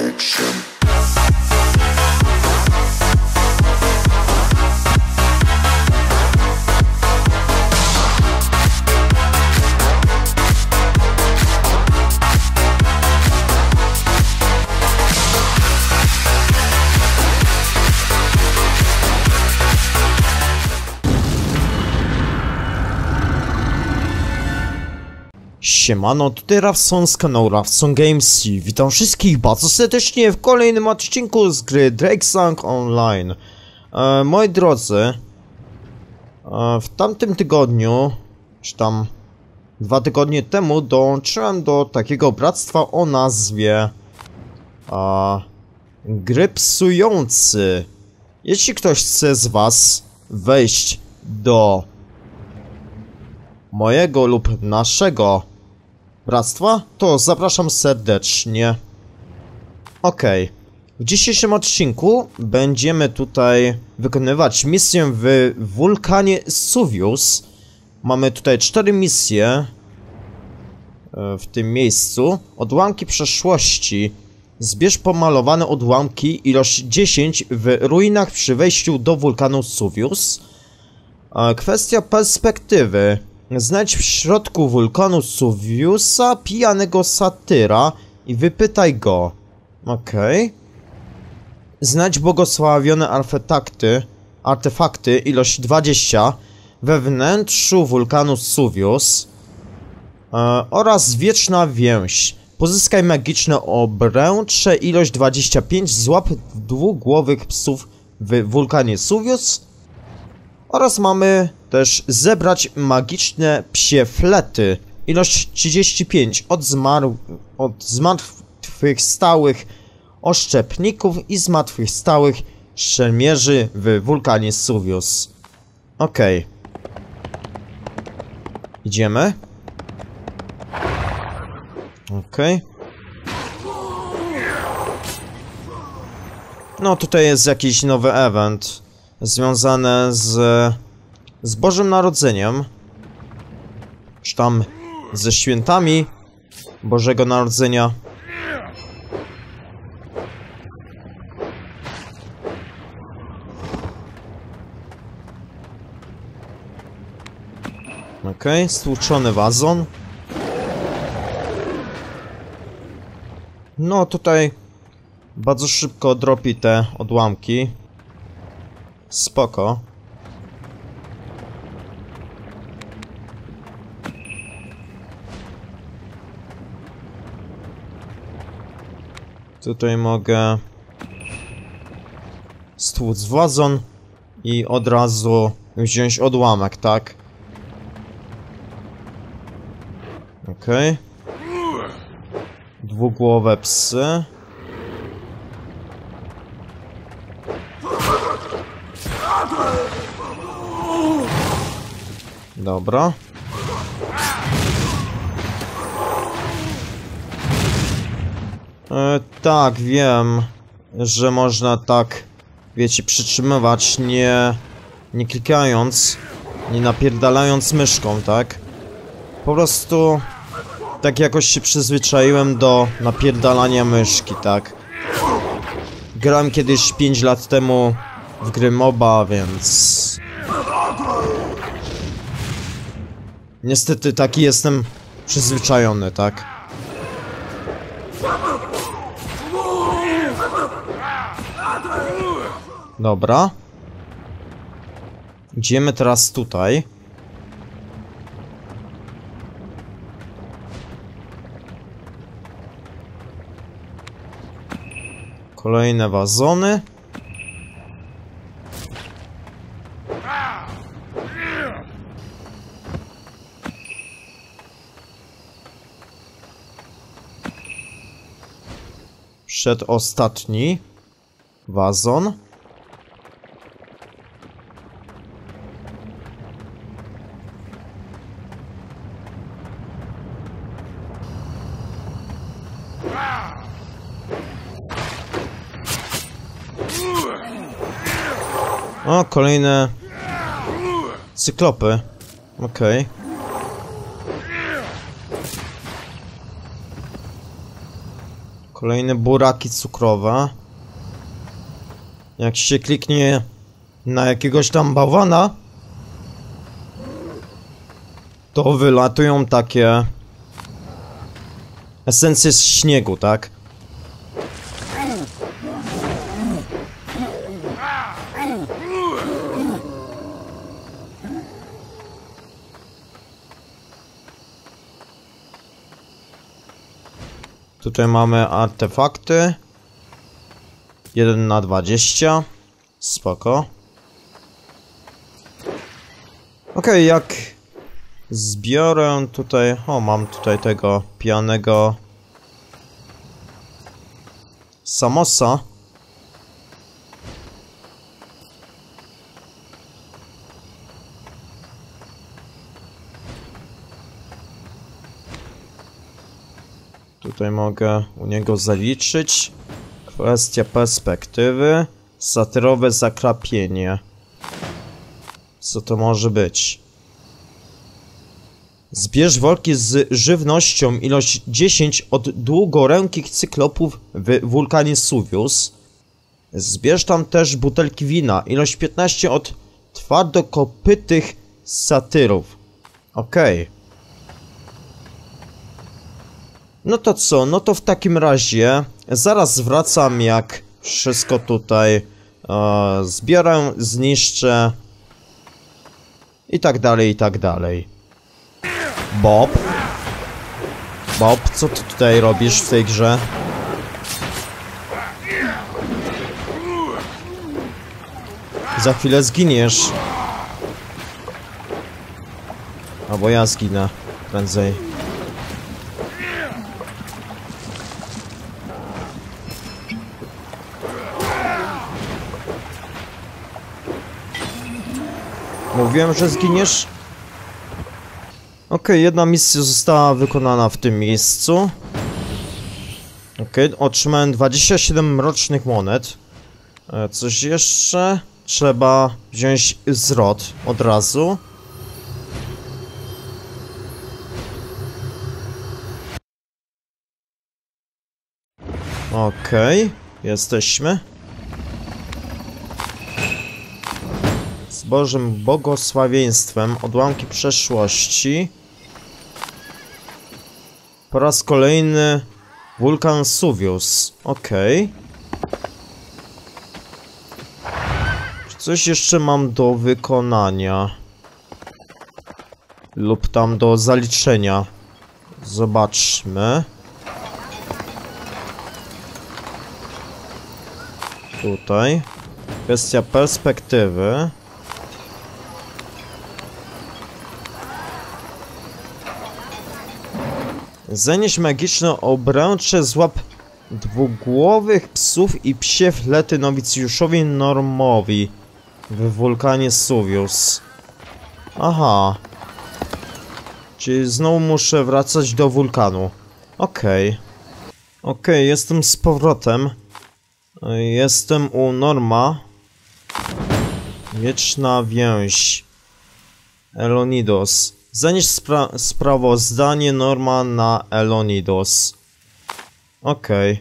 Action. Siemano, tutaj Rawson z kanału Rawson Games i witam wszystkich bardzo serdecznie w kolejnym odcinku z gry Drakesang Online. E, moi drodzy, e, w tamtym tygodniu, czy tam dwa tygodnie temu dołączyłem do takiego bractwa o nazwie e, Gry Psujący. Jeśli ktoś chce z was wejść do mojego lub naszego bractwa, to zapraszam serdecznie. Okej. W dzisiejszym odcinku będziemy tutaj wykonywać misję w wulkanie Suvius. Mamy tutaj cztery misje e, w tym miejscu. Odłamki przeszłości. Zbierz pomalowane odłamki, ilość 10 w ruinach przy wejściu do wulkanu Suvius. E, Kwestia perspektywy. Znajdź w środku wulkanu Suviusa pijanego satyra i wypytaj go. Okej. Znajdź błogosławione artefakty, artefakty, ilość 20 we wnętrzu wulkanu Suvius e, oraz wieczna więź. Pozyskaj magiczne obręcze, ilość 25, złap dwugłowych psów w wulkanie Suvius oraz mamy też zebrać magiczne psie flety. Ilość 35 od zmarł... od zmartwychwstałych oszczepników i zmartwychwstałych szermierzy w wulkanie Suvius. Okej. Idziemy. Okej. No tutaj jest jakiś nowy event związane z, z Bożym Narodzeniem, czy tam ze świętami Bożego Narodzenia. Okej, okay, stłuczony wazon. No tutaj bardzo szybko dropi te odłamki. Spoko. Tutaj mogę stłuc wazon i od razu wziąć odłamek, tak? Okej. Okay. Dwugłowe psy. Dobra. E, tak, wiem, że można tak, wiecie, przytrzymywać, nie, nie klikając, nie napierdalając myszką, tak? Po prostu tak jakoś się przyzwyczaiłem do napierdalania myszki, tak? Grałem kiedyś 5 lat temu w gry MOBA, więc Niestety taki jestem przyzwyczajony, tak? Dobra. Idziemy teraz tutaj. Kolejne wazony. Przedostatni wazon. O, kolejne cyklopy. Okej. Okay. Kolejne buraki cukrowe. Jak się kliknie na jakiegoś tam bałwana, to wylatują takie esencje z śniegu, tak? Tutaj mamy artefakty. 1 na 20. Spoko. Okej, jak zbiorę tutaj... O, mam tutaj tego pijanego... Samosa. Tutaj mogę u niego zaliczyć. Kwestia perspektywy. Satyrowe zakrapienie. Co to może być? Zbierz worki z żywnością, ilość 10 od długorękich cyklopów w wulkanie Suvius. Zbierz tam też butelki wina, ilość 15 od twardokopytych satyrów. Okej. Okay. No to co, no to w takim razie zaraz wracam jak wszystko tutaj e, zbiorę, zniszczę i tak dalej, i tak dalej. Bob? Bob, co ty tutaj robisz w tej grze? Za chwilę zginiesz. Albo ja zginę prędzej. Mówiłem, że zginiesz? Okay, jedna misja została wykonana w tym miejscu. Okay, otrzymałem 27 mrocznych monet. E, coś jeszcze? Trzeba wziąć zwrot od razu. Okej, okay, jesteśmy. Bożym błogosławieństwem odłamki przeszłości. Po raz kolejny wulkan Suvius. Okej. Okay. Coś jeszcze mam do wykonania? Lub tam do zaliczenia. Zobaczmy. Tutaj. Kwestia perspektywy. Zanieś magiczne obręcze złap dwugłowych psów i psie flety nowicjuszowi Normowi w wulkanie Suvius. Aha. Czyli znowu muszę wracać do wulkanu. Okej. Okay. Okej, okay, jestem z powrotem. Jestem u Norma. Wieczna więź. Elonidos. Zanieś spra sprawozdanie Norma na Elonidos. Okej.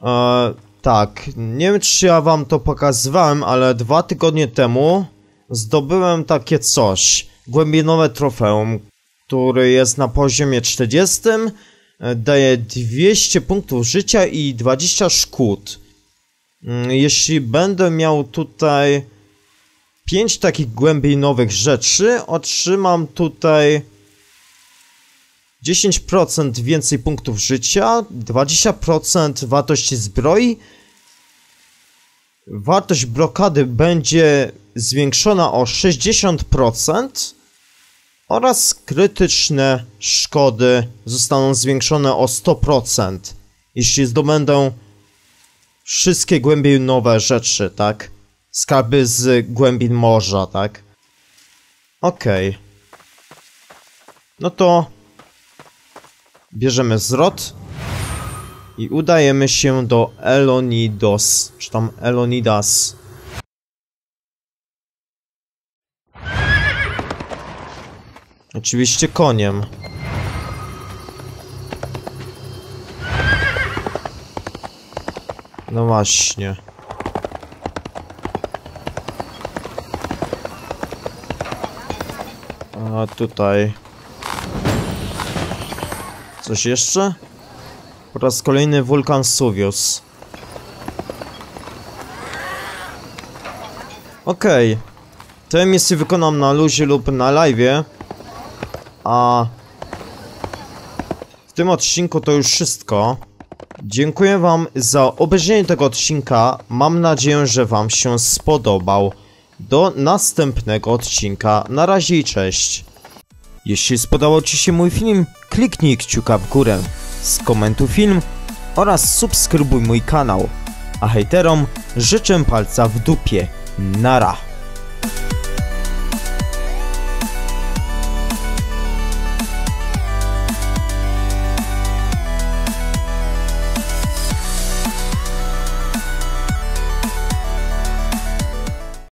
Okay. E, tak, nie wiem czy ja wam to pokazywałem, ale dwa tygodnie temu zdobyłem takie coś. Głębinowe trofeum, który jest na poziomie 40. E, daje 200 punktów życia i 20 szkód. Mm, jeśli będę miał tutaj 5 takich głębiej nowych rzeczy, otrzymam tutaj 10% więcej punktów życia, 20% wartości zbroi, wartość blokady będzie zwiększona o 60% oraz krytyczne szkody zostaną zwiększone o 100%, jeśli zdobędą wszystkie głębiej nowe rzeczy, tak? Skarby z głębin morza, tak? Okej. Okay. No to... Bierzemy zwrot. I udajemy się do Elonidos, czy tam Elonidas. Oczywiście koniem. No właśnie. A tutaj. Coś jeszcze? Po raz kolejny wulkan Suvius. Okej. Tę misję wykonam na luzie lub na live. A w tym odcinku to już wszystko. Dziękuję wam za obejrzenie tego odcinka. Mam nadzieję, że wam się spodobał. Do następnego odcinka. Na razie i cześć. Jeśli spodobał ci się mój film, kliknij kciuka w górę, skomentuj film oraz subskrybuj mój kanał. A hejterom życzę palca w dupie. Nara.